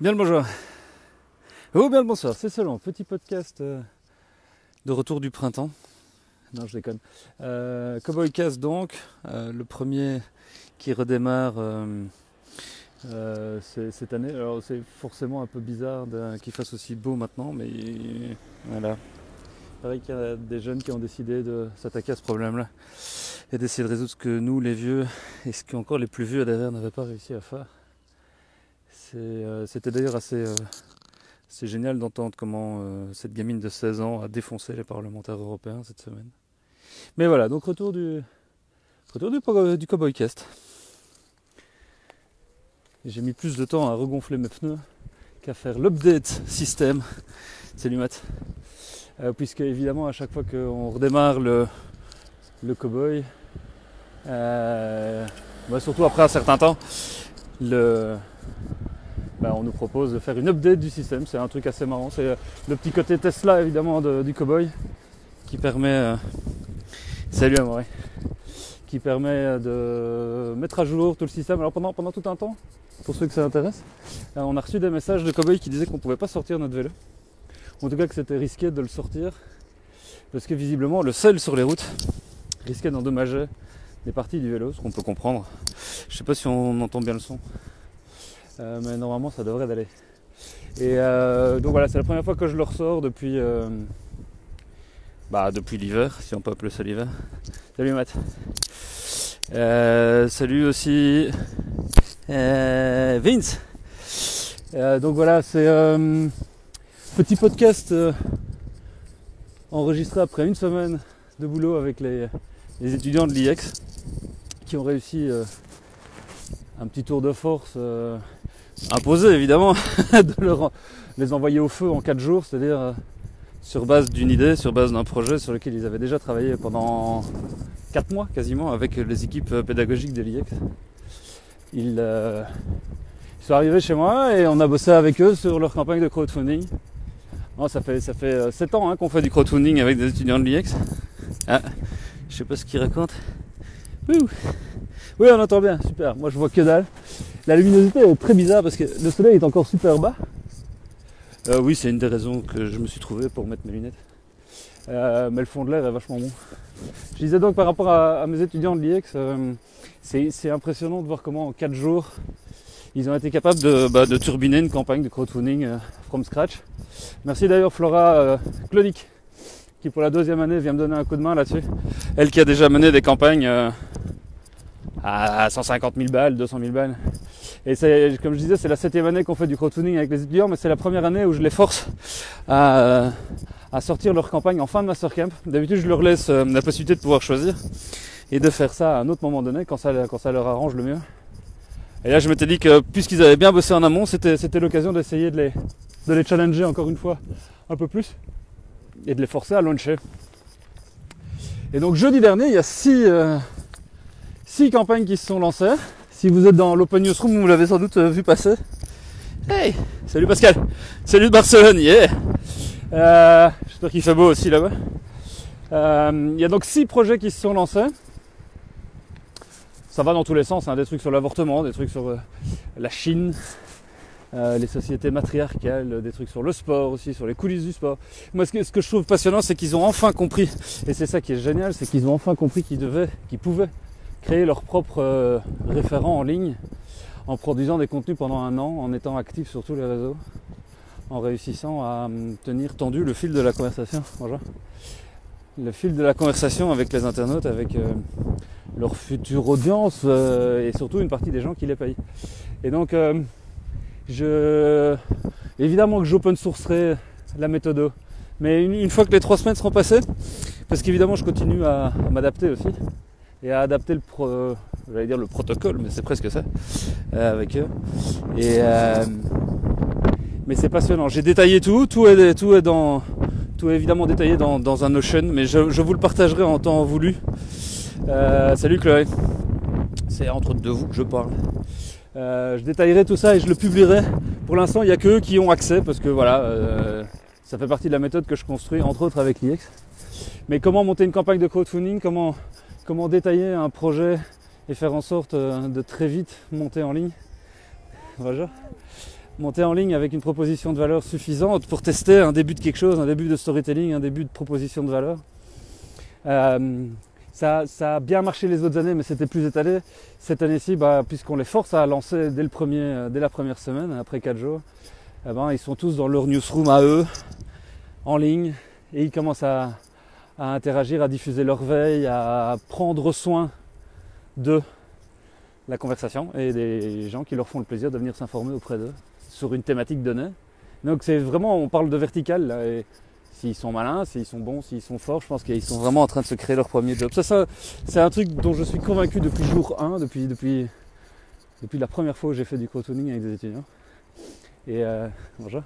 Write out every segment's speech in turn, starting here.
Bien le bonjour. Oh, bien le bonsoir, c'est selon. Petit podcast euh, de retour du printemps. Non, je déconne. Euh, Cowboy Cast donc, euh, le premier qui redémarre euh, cette année. Alors c'est forcément un peu bizarre qu'il fasse aussi beau maintenant, mais voilà. Il paraît qu'il y a des jeunes qui ont décidé de s'attaquer à ce problème-là et d'essayer de résoudre ce que nous, les vieux, et ce qu'encore les plus vieux derrière n'avaient pas réussi à faire. Euh, C'était d'ailleurs assez, euh, assez génial d'entendre comment euh, cette gamine de 16 ans a défoncé les parlementaires européens cette semaine. Mais voilà, donc retour du, retour du, Cowboy Cast. J'ai mis plus de temps à regonfler mes pneus qu'à faire l'update système. Salut Matt. Euh, puisque évidemment à chaque fois qu'on redémarre le, le cowboy, bah, surtout après un certain temps, le, bah, on nous propose de faire une update du système. C'est un truc assez marrant. C'est euh, le petit côté Tesla évidemment de- du cowboy qui permet. euh, Salut Amoré. Qui permet euh, de mettre à jour tout le système. Alors pendant, pendant tout un temps, pour ceux que ça intéresse, on a reçu des messages de cowboy qui disaient qu'on pouvait pas sortir notre vélo. En tout cas que c'était risqué de le sortir. Parce que visiblement le sel sur les routes risquait d'endommager les parties du vélo, ce qu'on peut comprendre. Je sais pas si on entend bien le son. Euh, mais normalement ça devrait aller. Et euh, donc voilà, c'est la première fois que je le ressors depuis, euh, bah, depuis l'hiver, si on peut appeler ça l'hiver. Salut Matt. Salut aussi Vince. Donc voilà, c'est petit podcast enregistré après une semaine de boulot avec les, les étudiants de l'IEX qui ont réussi un petit tour de force imposé évidemment de les envoyer au feu en 4 jours, c'est-à-dire euh, sur base d'une idée, sur base d'un projet sur lequel ils avaient déjà travaillé pendant 4 mois quasiment avec les équipes euh, pédagogiques de l'IEX. Ils, euh, ils sont arrivés chez moi et on a bossé avec eux sur leur campagne de crowdfunding. Non, ça fait ça fait 7 ans hein, qu'on fait du crowdfunding avec des étudiants de l'IEX. Ah, je sais pas ce qu'ils racontent. Oui, on entend bien, super. Moi je vois que dalle. La luminosité est très bizarre parce que le soleil est encore super bas. Euh, oui, c'est une des raisons que je me suis trouvé pour mettre mes lunettes. Euh, mais le fond de l'air est vachement bon. Je disais donc par rapport à, mes étudiants de l'IEX, euh, c'est impressionnant de voir comment en 4 jours, ils ont été capables de, bah, turbiner une campagne de crowdfunding from scratch. Merci d'ailleurs Flora Clonic, qui pour la deuxième année vient me donner un coup de main là-dessus. Elle qui a déjà mené des campagnes à 150 000 balles, 200 000 balles. Et c'est, comme je disais, c'est la septième année qu'on fait du crowdfunding avec les étudiants, mais c'est la première année où je les force à, sortir leur campagne en fin de mastercamp. D'habitude, je leur laisse euh, la possibilité de pouvoir choisir et de faire ça à un autre moment donné quand ça, quand ça leur arrange le mieux. Et là, je m'étais dit que puisqu'ils avaient bien bossé en amont, c'était, c'était l'occasion d'essayer de les, de les challenger encore une fois un peu plus et de les forcer à launcher. Et donc jeudi dernier, il y a six, euh, six campagnes qui se sont lancées. Si vous êtes dans l'Open Newsroom, vous l'avez sans doute euh, vu passer. Hey Salut Pascal Salut de Barcelone, yeah Euh, J'espère qu'il fait beau aussi là-bas. Euh, Il y a donc six projets qui se sont lancés. Ça va dans tous les sens, hein, des trucs sur l'avortement, des trucs sur euh, la Chine, les sociétés matriarcales, des trucs sur le sport aussi, sur les coulisses du sport. Moi, ce que je trouve passionnant, c'est qu'ils ont enfin compris, et c'est ça qui est génial, c'est qu'ils ont enfin compris qu'ils devaient, qu'ils pouvaient créer leur propre euh, référent en ligne en produisant des contenus pendant un an, en étant actifs sur tous les réseaux, en réussissant à hum, tenir tendu le fil de la conversation. Bonjour. Le fil de la conversation avec les internautes, avec euh, leur future audience euh, et surtout une partie des gens qui les payent. Et donc, je, évidemment que j'open sourcerai la méthode, mais une, fois que les trois semaines seront passées, parce qu'évidemment je continue à m'adapter aussi et à adapter le, pro, j'allais dire le protocole, mais c'est presque ça euh, avec eux. Et euh, mais c'est passionnant. J'ai détaillé tout, tout est, tout est dans, tout est évidemment détaillé dans, dans un Notion, mais je, je vous le partagerai en temps voulu. Euh, salut Chloé. C'est entre deux vous que je parle. Euh, je détaillerai tout ça et je le publierai. Pour l'instant, il n'y a que eux qui ont accès parce que voilà, euh, ça fait partie de la méthode que je construis, entre autres avec l'IEX. Mais comment monter une campagne de crowdfunding, comment, comment détailler un projet et faire en sorte euh, de très vite monter en ligne. Monter en ligne avec une proposition de valeur suffisante pour tester un début de quelque chose, un début de storytelling, un début de proposition de valeur. Euh, ça, a bien marché les autres années, mais c'était plus étalé. Cette année-ci, bah, puisqu'on les force à lancer dès, le premier, euh, dès la première semaine, après 4 jours, eh ben, ils sont tous dans leur newsroom à eux, en ligne, et ils commencent à, à interagir, à diffuser leur veille, à prendre soin de la conversation et des gens qui leur font le plaisir de venir s'informer auprès d'eux sur une thématique donnée. Donc c'est vraiment, on parle de vertical là, et s'ils sont malins, s'ils sont bons, s'ils sont forts, je pense qu'ils sont vraiment en train de se créer leur premier job. Ça, c'est un truc dont je suis convaincu depuis jour 1, depuis, depuis, depuis la première fois où j'ai fait du crowdfunding avec des étudiants. Et euh, bonjour.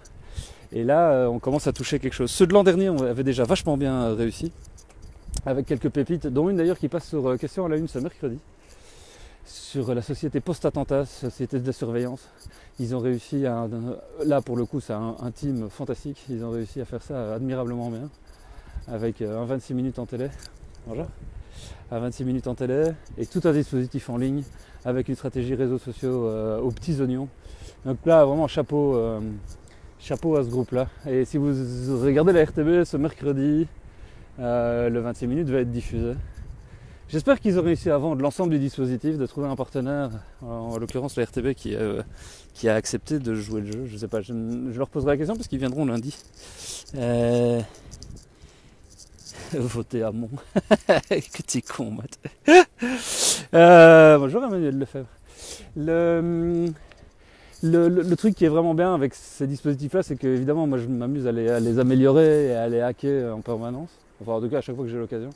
Et là, euh, on commence à toucher quelque chose. Ceux de l'an dernier on avait déjà vachement bien réussi, avec quelques pépites, dont une d'ailleurs qui passe sur euh, question à la une ce mercredi sur la société post-attentat, société de surveillance. Ils ont réussi à, là pour le coup c'est un, team fantastique, ils ont réussi à faire ça admirablement bien, avec euh, un 26 minutes en télé, bonjour, à 26 minutes en télé, et tout un dispositif en ligne, avec une stratégie réseaux sociaux aux petits oignons. Donc là vraiment chapeau, chapeau à ce groupe-là. Et si vous regardez la RTB ce mercredi, le 26 minutes va être diffusé. J'espère qu'ils ont réussi à vendre l'ensemble du dispositif, de trouver un partenaire, en l'occurrence la RTB qui, euh, qui, a accepté de jouer le jeu. Je sais pas, je, leur poserai la question parce qu'ils viendront lundi. Euh... Voter à mon. que con, Matt. euh, bonjour Emmanuel Lefebvre. Le, le, truc qui est vraiment bien avec ces dispositifs-là, c'est que évidemment, moi je m'amuse à les, améliorer et à les hacker en permanence. Enfin, en tout cas, à chaque fois que j'ai l'occasion.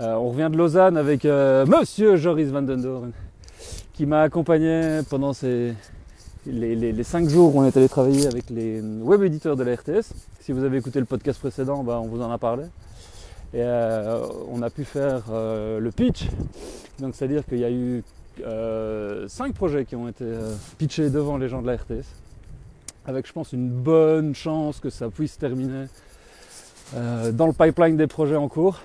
Euh, on revient de Lausanne avec euh, Monsieur Joris Van Den Doren, qui m'a accompagné pendant ces, les, cinq jours où on est allé travailler avec les web éditeurs de la RTS. Si vous avez écouté le podcast précédent, bah, on vous en a parlé. Et euh, on a pu faire le pitch. Donc c'est-à-dire qu'il y a eu cinq projets qui ont été pitchés devant les gens de la RTS. Avec je pense une bonne chance que ça puisse terminer dans le pipeline des projets en cours.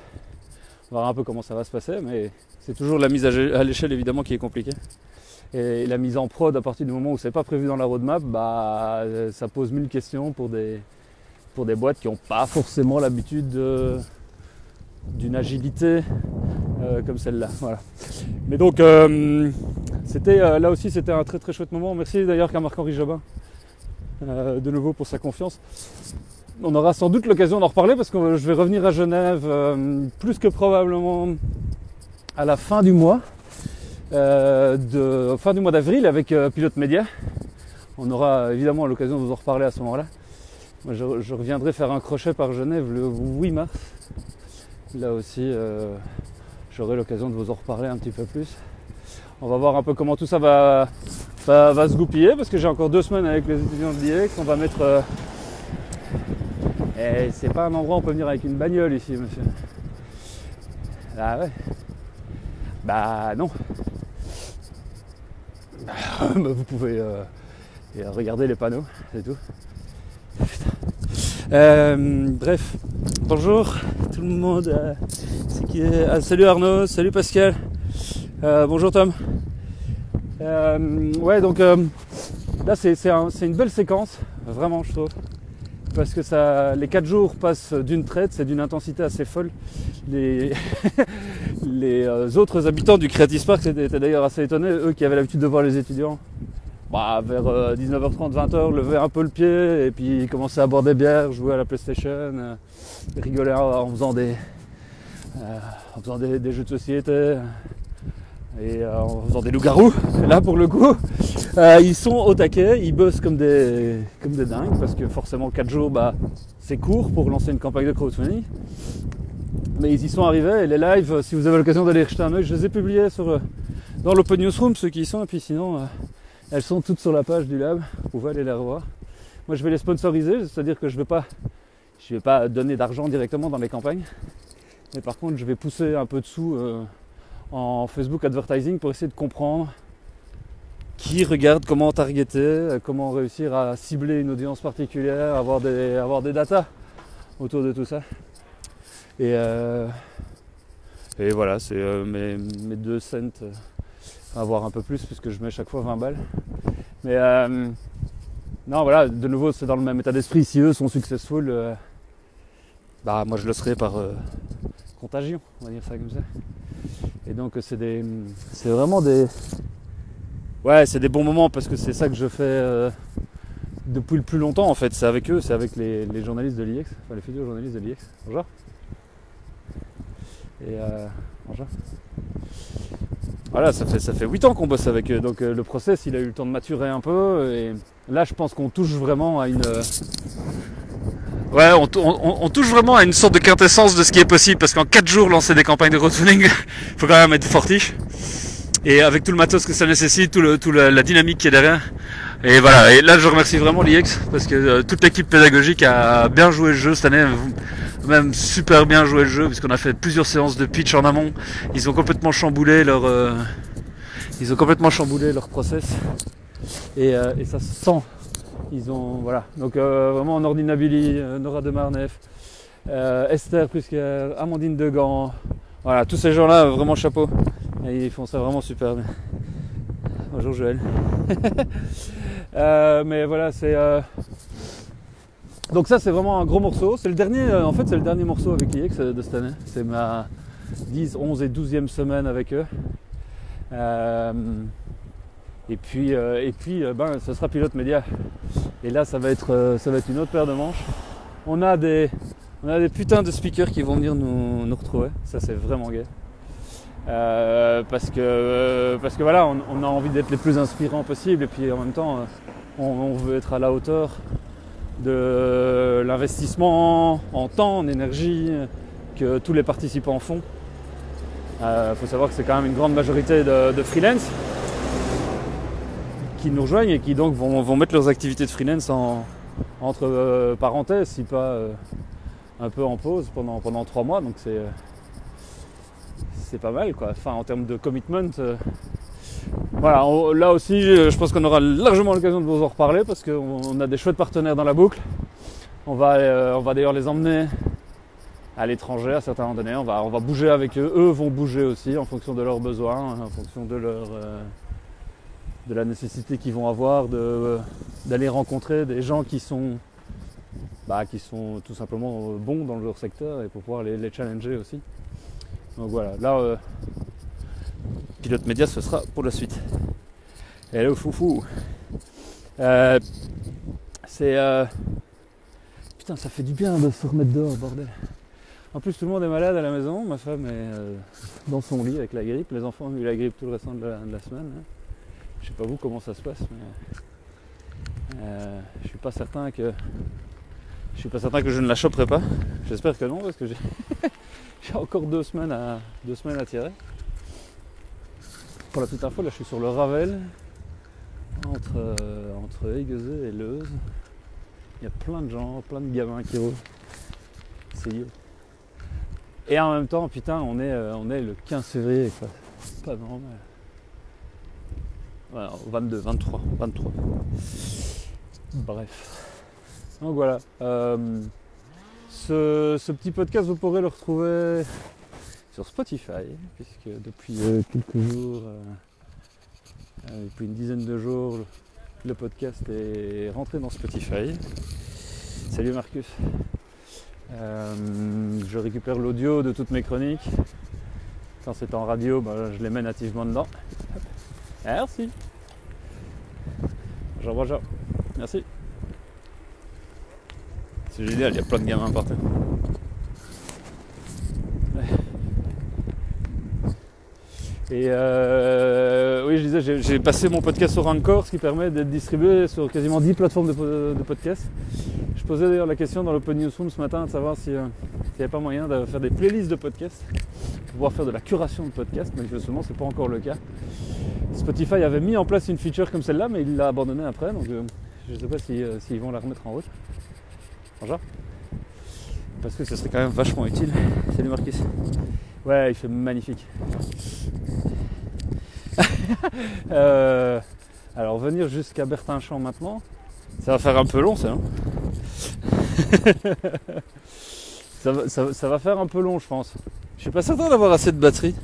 On voir un peu comment ça va se passer, mais c'est toujours la mise à l'échelle évidemment qui est compliquée. Et la mise en prod à partir du moment où c'est pas prévu dans la roadmap, bah ça pose mille questions pour des boîtes qui n'ont pas forcément l'habitude d'une agilité euh, comme celle-là. Voilà. Mais donc euh, c'était euh, là aussi c'était un très très chouette moment. Merci d'ailleurs à Marc-Henri Jobin de nouveau pour sa confiance on aura sans doute l'occasion d'en reparler parce que je vais revenir à Genève plus que probablement à la fin du mois, fin du mois d'avril avec Pilote Média. On aura évidemment l'occasion de vous en reparler à ce moment-là. Je, je, reviendrai faire un crochet par Genève le 8 mars. Là aussi, j'aurai l'occasion de vous en reparler un petit peu plus. On va voir un peu comment tout ça va, se goupiller parce que j'ai encore deux semaines avec les étudiants de l'IEX. On va mettre et eh, c'est pas un endroit où on peut venir avec une bagnole ici, monsieur. Ah ouais. Bah non. Bah, vous pouvez euh, regarder les panneaux, c'est tout. Euh, bref, bonjour Euh, ah, salut Arnaud, salut Pascal. bonjour Tom. ouais, donc là c'est une belle séquence, vraiment je trouve parce que les 4 jours passent d'une traite, c'est d'une intensité assez folle. Les, euh, autres habitants du Creative Park étaient d'ailleurs assez étonnés, eux qui avaient l'habitude de voir les étudiants bah, vers 19h30, 20h, lever un peu le pied et puis commencer à boire des bières, jouer à la PlayStation, euh, rigoler en faisant des, euh, en faisant des jeux de société et euh, en faisant des loups-garous. Là, pour le coup, ils sont au taquet, ils bossent comme des, comme dingues parce que forcément 4 jours, bah, c'est court pour lancer une campagne de crowdfunding. Mais ils y sont arrivés et les lives, si vous avez l'occasion d'aller jeter un oeil, je les ai publiés sur, dans l'Open Newsroom, ceux qui y sont, et puis sinon, elles sont toutes sur la page du lab, vous pouvez aller les revoir. Moi, je vais les sponsoriser, c'est-à-dire que je ne vais pas, donner d'argent directement dans les campagnes, mais par contre, je vais pousser un peu de sous en Facebook Advertising pour essayer de comprendre qui regarde, comment targeter, euh, comment réussir à cibler une audience particulière, avoir des, avoir datas autour de tout ça. Et, euh, voilà, c'est euh, mes, mes, deux cents à voir un peu plus puisque je mets chaque fois 20 balles. Mais non, voilà, de nouveau, c'est dans le même état d'esprit. Si eux sont successful, euh, bah moi je le serai par euh, contagion, on va dire ça comme ça. Et donc c'est des, c'est vraiment des, ouais, c'est des bons moments parce que c'est ça que je fais euh, depuis le plus longtemps en fait. C'est avec eux, c'est avec les, les journalistes de l'IEX, enfin les futurs journalistes de l'IEX. Bonjour. Et euh, bonjour. Voilà, ça fait ça fait huit ans qu'on bosse avec eux, donc euh, le process il a eu le temps de maturer un peu. Et là je pense qu'on touche vraiment à une euh, Ouais, on, tou- on- on touche vraiment à une sorte de quintessence de ce qui est possible. Parce qu'en 4 jours lancer des campagnes de crowdfunding, faut quand même être fortiche. Et avec tout le matos que ça nécessite, tout, le, tout la, la dynamique qui est derrière. Et voilà, et là je remercie vraiment l'IEX parce que euh, toute l'équipe pédagogique a bien joué le jeu cette année, même super bien joué le jeu puisqu'on a fait plusieurs séances de pitch en amont. Ils ont complètement chamboulé leur, euh, ils ont complètement chamboulé leur process. et, euh, et ça se sent. Ils ont voilà. Donc euh, vraiment Nordine Nabili, euh, Nora de Marnef, Esther Prusker, Amandine Degan, voilà, tous ces gens-là, vraiment chapeau. Et ils font ça vraiment super. Bonjour Joël. Euh, mais voilà, c'est euh, donc ça c'est vraiment un gros morceau. C'est le dernier, euh, en fait c'est le dernier morceau avec l'IEX euh, de cette année. C'est ma 10, 11 et 12e semaine avec eux. Et puis, et puis ben, ce sera pilote média. Et là, ça va, être, ça va être une autre paire de manches. On a des, on a des putains de speakers qui vont venir nous, nous retrouver. Ça, c'est vraiment gai. Euh, parce, que, euh, parce que voilà, on, a envie d'être les plus inspirants possible. Et puis en même temps, euh, on, veut être à la hauteur de l'investissement en temps, en énergie que tous les participants font. Il faut savoir que c'est quand même une grande majorité de, freelance qui nous rejoignent et qui donc vont, mettre leurs activités de freelance en, entre parenthèses, si pas un peu en pause pendant, trois mois. Donc c'est c'est pas mal quoi. Enfin en termes de commitment. euh, voilà, là aussi euh, je pense qu'on aura largement l'occasion de vous en reparler parce qu'on on a des chouettes partenaires dans la boucle. On va, euh, on va d'ailleurs les emmener à l'étranger à certains donnés. On va, on va bouger avec eux. Eux vont bouger aussi en fonction de leurs besoins, en fonction de leur, de la nécessité qu'ils vont avoir d'aller rencontrer des gens qui sont, bah, qui sont tout simplement bons dans leur secteur et pour pouvoir les, les challenger aussi. Donc voilà, là, euh, pilote média, ce sera pour la suite. Hello foufou. Euh, c'est euh, putain, ça fait du bien de se remettre dehors, bordel. En plus, tout le monde est malade à la maison. Ma femme est euh, dans son lit avec la grippe. Les enfants ont eu la grippe tout le restant de la, semaine. hein. Je sais pas vous comment ça se passe, mais je suis pas certain que je suis pas certain que je ne la choperai pas. J'espère que non parce que j'ai encore deux semaines à tirer. Pour la petite info, là je suis sur le Ravel entre euh, entre et Leuze. Il y a plein de gens, plein de gamins qui roulent. C'est you. Et en même temps, putain, on est, euh, on est le 15 février, quoi. Pas normal. Voilà, 22, 23, 23. Bref. Donc voilà. euh, ce, petit podcast, vous pourrez le retrouver sur Spotify, puisque depuis euh, quelques jours, euh, depuis une dizaine de jours, le, podcast est rentré dans Spotify. Salut Marcus. Je récupère l'audio de toutes mes chroniques. Quand c'est en radio, bah, je les mets nativement dedans. Merci. Bonjour, bonjour. Merci. C'est génial, il y a plein de gamins partout. Et euh, oui, je disais, j'ai- passé mon podcast sur Anchor, ce qui permet d'être distribué sur quasiment 10 plateformes de, de podcast. Je posais d'ailleurs la question dans l'Open Newsroom ce matin de savoir si, euh, s'il n'y avait pas moyen de faire des playlists de podcasts, pouvoir faire de la curation de podcasts. Manifestement, c'est pas encore le cas. Spotify avait mis en place une feature comme celle-là, mais il l'a abandonnée après, donc euh, je ne sais pas si, s'ils vont la remettre en route. Bonjour. Parce que ce serait quand même vachement utile. Salut Marcus. Ouais, il fait magnifique. Euh, alors venir jusqu'à Bertinchamp maintenant, ça va faire un peu long ça. hein ça, va, ça va- ça va faire un peu long je pense. Je suis pas certain d'avoir assez de batterie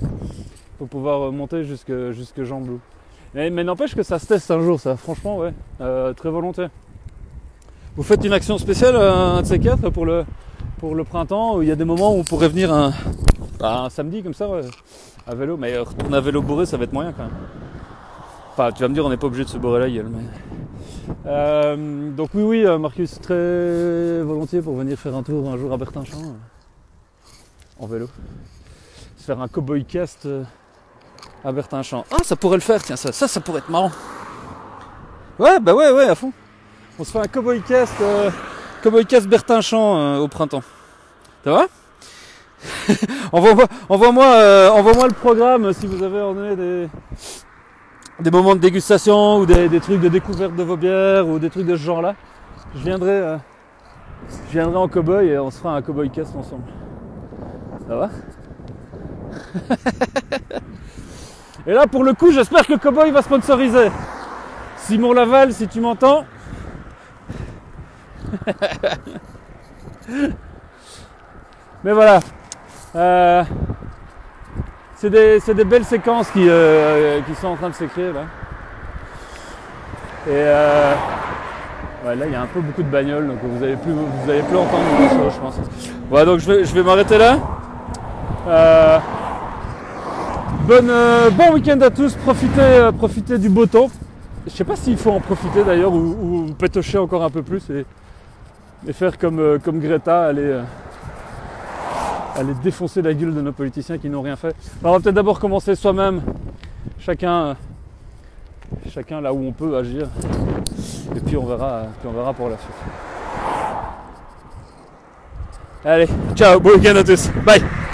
pour pouvoir euh, monter jusque, jusque Jean Blou. Mais, mais n'empêche que ça se teste un jour ça, franchement ouais, Euh, très volontiers. Vous faites une action spéciale, un de ces quatre, pour le, pour le printemps, il y a des moments où on pourrait venir un, bah, samedi comme ça, à vélo. Mais retourner à vélo bourré, ça va être moyen quand même. Enfin, tu vas me dire, on n'est pas obligé de se bourrer la gueule. Mais... Euh, donc oui, oui, euh, Marcus, très volontiers pour venir faire un tour un jour à Bertinchamp, euh, en vélo. Se faire un cowboy cast euh, à Bertinchamp. Ah, ça pourrait le faire, tiens, ça, ça, ça pourrait être marrant. Ouais, bah ouais, ouais, à fond. On se fait un cowboy cast, euh, cowboy cast Bertinchamp euh, au printemps. Ça va Envoie-moi envoie-moi, euh, envoie-moi le programme si vous avez ordonné des, des moments de dégustation ou des, des trucs de découverte de vos bières ou des trucs de ce genre-là. Je viendrai, euh, je viendrai en cowboy et on se fera un cowboy cast ensemble. Ça va Et là, pour le coup, j'espère que Cowboy va sponsoriser. Simon Laval, si tu m'entends. Mais voilà. Euh, c'est des, des belles séquences qui, euh, qui sont en train de s'écrire. Et euh, là, il y a un peu beaucoup de bagnoles, donc vous allez plus, plus entendre je pense. Voilà, donc je vais, je vais m'arrêter là. Bon week-end à tous. Profitez, profitez du beau temps. Je sais pas s'il faut en profiter d'ailleurs ou, pétocher encore un peu plus et faire comme, euh, comme Greta, aller, euh, aller défoncer la gueule de nos politiciens qui n'ont rien fait. Alors, on va peut-être d'abord commencer soi-même, chacun, euh, chacun là où on peut agir, et puis on verra, puis on verra pour la suite. Allez, ciao, bon week-end à tous, bye